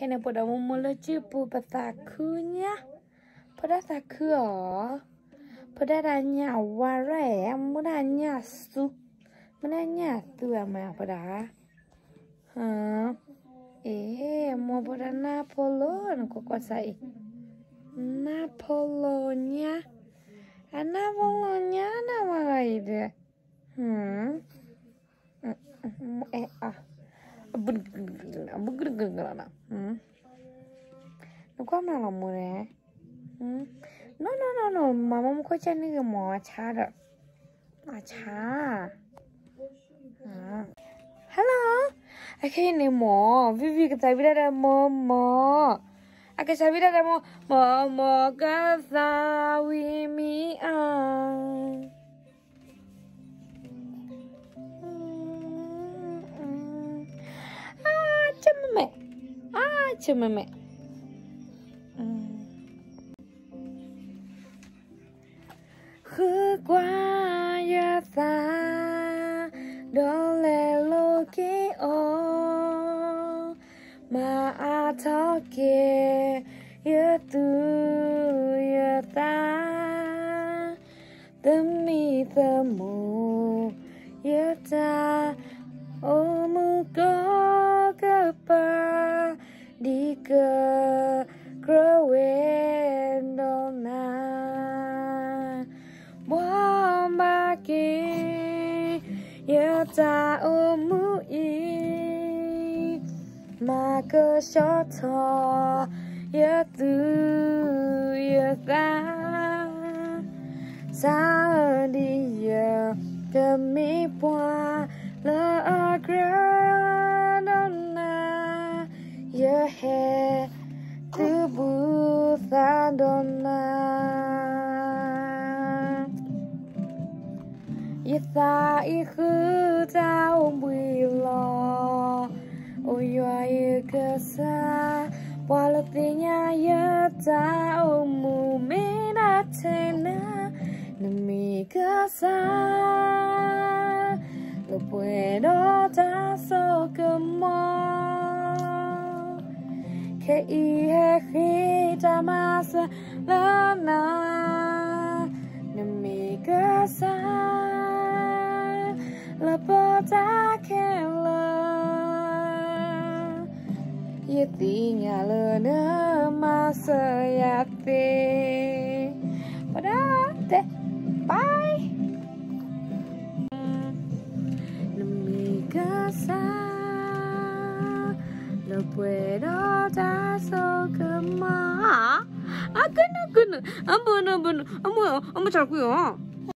Kena pada mumu lecu bu pesakunya. Pada saku Pada danya warai. Muna nyasu. Muna nyasu ama pada. Eh, mau eh, pada Napoleon kukosai. Napolonya. Ana ah, bolonya na magaide. Hmm. Eh ah. Bugur eh ah bugurugurugurana nuko mama mure no no no no mama muko chani ga mo achara acha hello ake ni mo vivi ka tabi da mo mo ake sabi da mo mo mo ga sa wi mi ah à chờ mẹ mẹ khứ qua ya ta đó là lô kê ô. Mà a thọ kê ya tu ya ta. Tâm mi tâm mù ya ta. Ô mu có cơ bản ta ôm omu i cơ cho shoto ya tu ya ta sa đi ya ke mi poa la yêu your hair to booth and on Yêu ta ta bùi lo Ôi yoa sa Qua lơ tì nhà yêu ta ôm na sa Lo puedo ta so cơ mò. Che i khi ta ma sa la na. Na mi ga love but I can't love Yetinya lena masa yati Pada teh Bye Demi kasar No puedo dar so good ma 아 끊어 끊어 안 보여 안 보여 안 보여 안 보여 잘고요